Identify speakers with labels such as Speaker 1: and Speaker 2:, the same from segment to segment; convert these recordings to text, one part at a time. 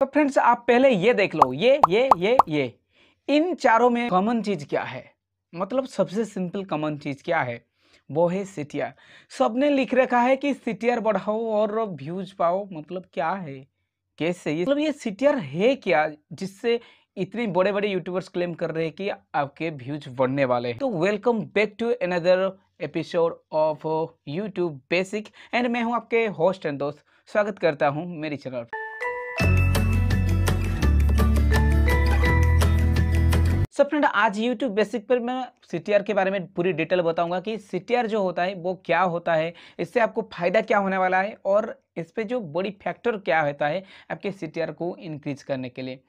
Speaker 1: तो फ्रेंड्स, आप पहले ये देख लो, ये ये ये ये। इन चारों में कॉमन चीज़ क्या है? मतलब सबसे सिंपल कॉमन चीज़ क्या है? वो है सीटीआर सबने लिख रखा है कि सीटीआर बढ़ाओ और व्यूज़ पाओ। मतलब क्या है? कैसे? ये मतलब ये सीटीआर है क्या, जिससे इतने बड़े बड़े यूट्यूबर्स क्लेम कर रहे हैं कि आपके व्यूज़ बढ़ने वाले हैं? तो welcome back to another episode of YouTube basic and मैं हूँ आपके होस्ट एंड दोस्त। स्वागत करता हूँ मेरी चैनल पर। सब फ्रेंड आज YouTube बेसिक पर मैं CTR के बारे में पूरी डिटेल बताऊँगा कि CTR जो होता है, वो क्या होता है, इससे आपको फ़ायदा क्या होने वाला है और इस पे जो बड़ी फैक्टर क्या होता है, आपके CTR को इंक्रीज करने के लिए।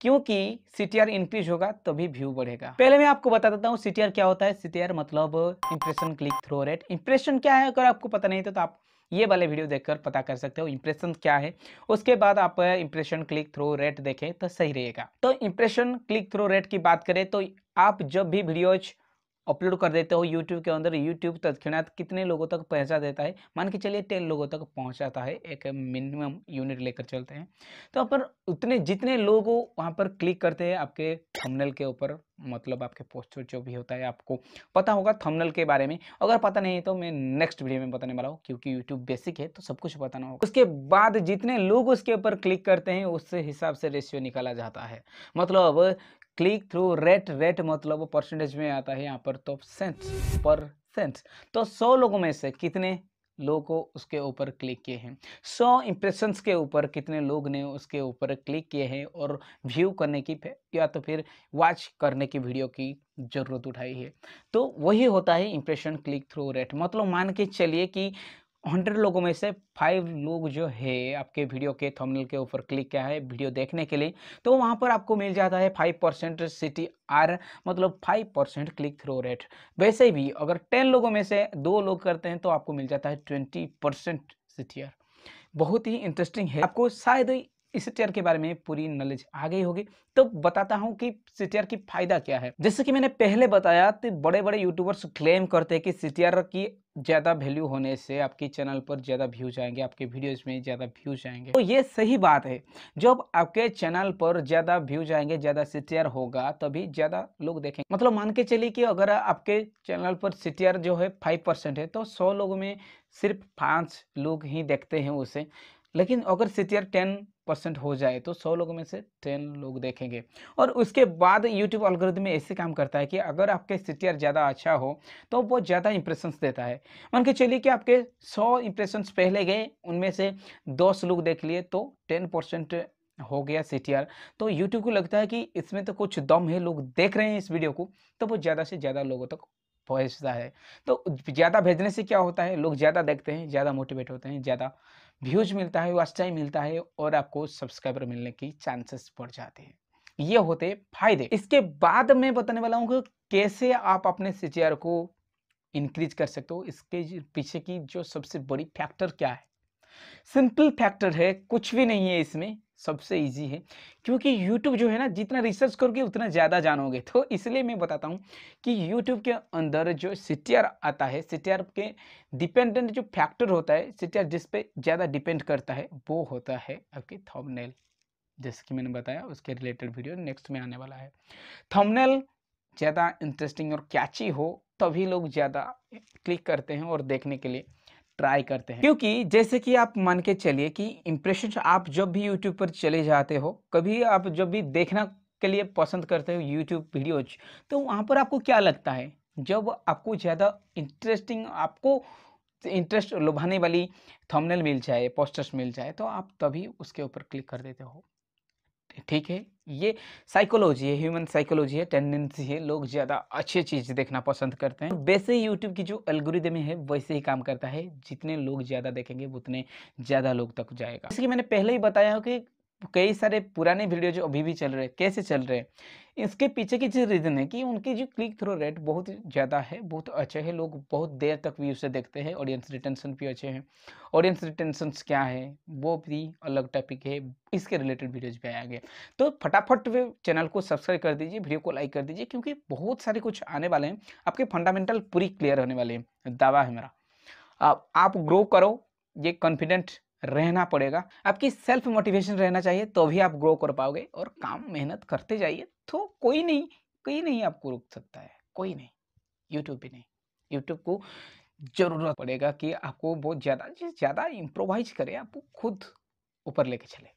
Speaker 1: क्योंकि CTR इंक्रीज होगा, तभी व्यू बढ़ेगा। पहले मैं आपको बता देता हूँ CTR क्या होता है। CTR मतलब impression click through rate impression क्या है, अगर आपको पता नहीं था तो आप ये वाले वीडियो देखकर पता कर सकते हो इंप्रेशन क्या है। उसके बाद आप इंप्रेशन क्लिक थ्रू रेट देखें तो सही रहेगा। तो इंप्रेशन क्लिक थ्रू रेट की बात करें तो आप जब भी वीडियोज़ अपलोड कर देते हो यूट्यूब के अंदर। यूट्यूब तत्क्षणात कितने लोगों तक पहुँचा देता है? मान के चलिए टेन लोगों तक पहुंचाता है, एक मिनिमम यूनिट लेकर चलते हैं। तो पर उतने जितने लोग वहाँ पर क्लिक करते हैं, आपके थंबनेल के ऊपर मतलब आपके पोस्टर जो भी होता है, आपको पता होगा थंबनेल के बारे में। अगर पता नहीं है तो मैं नेक्स्ट वीडियो में बताने वाला हूँ, क्योंकि यूट्यूब बेसिक है तो सब कुछ बताना होगा। उसके बाद जितने लोग उसके ऊपर क्लिक करते हैं उस हिसाब से रेशियो निकाला जाता है। मतलब क्लिक थ्रू रेट रेट मतलब परसेंटेज में आता है यहाँ पर तो सेंट्स पर सेंट्स तो सौ लोगों में से कितने लोगों उसके ऊपर क्लिक किए हैं? सौ इंप्रेशंस के ऊपर कितने लोग ने उसके ऊपर क्लिक किए हैं? और व्यू करने की या तो फिर वॉच करने की वीडियो की ज़रूरत उठाई है? तो वही होता है इंप्रेशन क्लिक थ्रू रेट मतलब मान के चलिए कि हंड्रेड लोगों में से फाइव लोग जो है आपके वीडियो के थंबनेल के ऊपर क्लिक किया है वीडियो देखने के लिए। तो वहाँ पर आपको मिल जाता है five percent C T R मतलब five percent click through rate. वैसे भी अगर टेन लोगों में से दो लोग करते हैं तो आपको मिल जाता है twenty percent C T R. बहुत ही इंटरेस्टिंग है। आपको शायद इस टीयर के बारे में पूरी नॉलेज आ गई होगी। तो बताता हूँ कि सीटीआर की फ़ायदा क्या है। जैसे कि मैंने पहले बताया तो बड़े बड़े यूट्यूबर्स क्लेम करते हैं कि सीटीआर की ज़्यादा वैल्यू होने से आपके चैनल पर ज़्यादा व्यूज़ आएँगे, आपके वीडियोज़ में ज़्यादा व्यूज़ आएँगे। तो ये सही बात है। जब आपके चैनल पर ज़्यादा व्यूज़ आएँगे, ज़्यादा सीटीआर होगा, तभी ज़्यादा लोग देखेंगे। मतलब मान के चलिए कि अगर आपके चैनल पर सीटीआर जो है फाइव परसेंट है तो सौ लोगों में सिर्फ़ पाँच लोग ही देखते हैं उसे। लेकिन अगर सीटीआर टेन परसेंट हो जाए तो सौ लोगों में से टेन लोग देखेंगे। और उसके बाद यूट्यूब अलगोरिथम में ऐसे काम करता है कि अगर आपके CTR ज़्यादा अच्छा हो तो वो ज़्यादा इंप्रेशंस देता है। मान के चलिए कि आपके सौ इंप्रेशंस पहले गए, उनमें से दस लोग देख लिए तो टेन परसेंट हो गया CTR तो यूट्यूब को लगता है कि इसमें तो कुछ दम है, लोग देख रहे हैं इस वीडियो को तो वो ज़्यादा से ज़्यादा लोगों तक पहुँचता है। तो ज़्यादा भेजने से क्या होता है, लोग ज़्यादा देखते हैं, ज़्यादा मोटिवेट होते हैं, ज़्यादा व्यूज़ मिलता है वॉच टाइम मिलता है और आपको सब्सक्राइबर मिलने की चांसेस बढ़ जाते हैं। ये होते फ़ायदे। इसके बाद मैं बताने वाला हूँ कि कैसे आप अपने सी को इंक्रीज कर सकते हो। इसके पीछे की जो सबसे बड़ी फैक्टर क्या है? सिंपल फैक्टर है, कुछ भी नहीं है इसमें। सबसे इजी है। क्योंकि YouTube जो है ना, जितना रिसर्च करोगे, उतना ज़्यादा जानोगे। तो इसलिए मैं बताता हूँ कि YouTube के अंदर जो सी आता है सी के डिपेंडेंट जो फैक्टर होता है सी जिस पे ज़्यादा डिपेंड करता है, वो होता है आपके थंबनेल जैसे कि मैंने बताया, उसके रिलेटेड वीडियो नेक्स्ट में आने वाला है। थंबनेल ज़्यादा इंटरेस्टिंग और कैची हो, तभी लोग ज़्यादा क्लिक करते हैं और देखने के लिए। ट्राई करते हैं। क्योंकि जैसे कि आप मान के चलिए कि इंप्रेशन आप जब भी यूट्यूब पर चले जाते हो, कभी आप जब भी देखना के लिए पसंद करते हो यूट्यूब वीडियोज़ तो वहाँ पर आपको क्या लगता है? जब आपको ज़्यादा इंटरेस्टिंग आपको इंटरेस्ट लुभाने वाली थंबनेल मिल जाए पोस्टर्स मिल जाए तो आप तभी उसके ऊपर क्लिक कर देते हो। ठीक है, ये साइकोलॉजी है ह्यूमन साइकोलॉजी है टेंडेंसी है, लोग ज़्यादा अच्छी चीज़ देखना पसंद करते हैं। वैसे ही यूट्यूब की जो एल्गोरिदम है, वैसे ही काम करता है, जितने लोग ज़्यादा देखेंगे, उतने ज़्यादा लोग तक जाएगा। कि मैंने पहले ही बताया हो कि कई सारे पुराने वीडियो जो अभी भी चल रहे हैं, कैसे चल रहे हैं, इसके पीछे की जो रीज़न है कि उनकी जो क्लिक थ्रो रेट बहुत ज़्यादा है, बहुत अच्छे हैं, लोग बहुत देर तक भी उसे देखते हैं ऑडियंस रिटेंशन भी अच्छे हैं। ऑडियंस रिटेंशन क्या है, वो भी अलग टॉपिक है, इसके रिलेटेड वीडियोज़ भी आया गया तो फटाफट वे चैनल को सब्सक्राइब कर दीजिए वीडियो को लाइक कर दीजिए, क्योंकि बहुत सारे कुछ आने वाले हैं, आपके फंडामेंटल पूरी क्लियर होने वाले हैं। दावा है मेरा। आप ग्रो करो, ये कॉन्फिडेंट रहना पड़ेगा। आपकी सेल्फ मोटिवेशन रहना चाहिए तो भी आप ग्रो कर पाओगे और काम, मेहनत करते जाइए। तो कोई नहीं कोई नहीं आपको रुक सकता है, कोई नहीं यूट्यूब भी नहीं। यूट्यूब को ज़रूरत पड़ेगा कि आपको बहुत ज़्यादा से ज़्यादा इम्प्रोवाइज करे आपको खुद ऊपर लेके चले,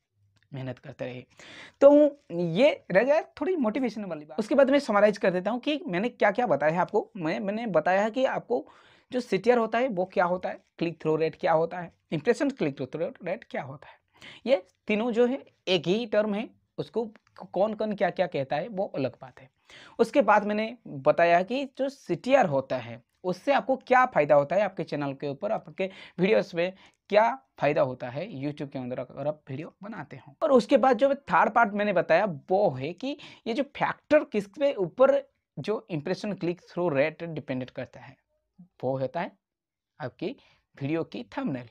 Speaker 1: मेहनत करते रहे तो ये रह जाए थोड़ी मोटिवेशन वाली बात। उसके बाद मैं समराइज कर देता हूँ कि मैंने क्या क्या बताया है आपको। मैं, मैंने बताया है कि आपको जो सीटीआर होता है, वो क्या होता है? क्लिक थ्रो रेट क्या होता है? इंप्रेशन क्लिक थ्रो रेट क्या होता है? ये तीनों जो है, एक ही टर्म है, उसको कौन कौन क्या क्या कहता है, वो अलग बात है। उसके बाद मैंने बताया कि जो सीटीआर होता है, उससे आपको क्या फ़ायदा होता है आपके चैनल के ऊपर, आपके वीडियोस में क्या फ़ायदा होता है यूट्यूब के अंदर अगर आप वीडियो बनाते हो। और उसके बाद जो थर्ड पार्ट मैंने बताया, वो है कि ये जो फैक्टर किसके ऊपर जो impression click through rate dependent करता है वो होता है आपकी वीडियो की थंबनेल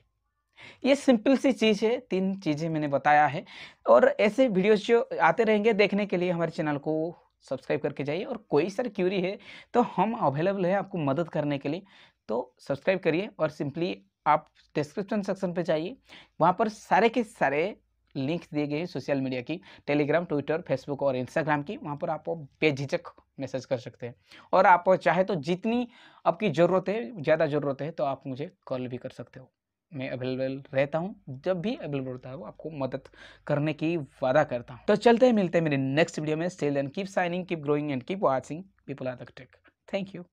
Speaker 1: ये सिंपल सी चीज़ है, तीन चीज़ें मैंने बताया है। और ऐसे वीडियोस जो आते रहेंगे देखने के लिए हमारे चैनल को सब्सक्राइब करके जाइए। और कोई सर क्यूरी है तो हम अवेलेबल है आपको मदद करने के लिए तो सब्सक्राइब करिए और सिंपली आप डिस्क्रिप्शन सेक्शन पे जाइए। वहाँ पर सारे के सारे लिंक्स दिए गए हैं सोशल मीडिया की टेलीग्राम ट्विटर फेसबुक और इंस्टाग्राम की। वहाँ पर आप बेझिझक मैसेज कर सकते हैं। और आप चाहे तो जितनी आपकी ज़रूरत है, ज़्यादा ज़रूरत है तो आप मुझे कॉल भी कर सकते हो। मैं अवेलेबल रहता हूँ, जब भी अवेलेबल होता है, वो आपको मदद करने की वादा करता हूँ। तो चलते हैं, मिलते हैं मेरे नेक्स्ट वीडियो में। Still and keep shining keep growing and keep watching people are take thank you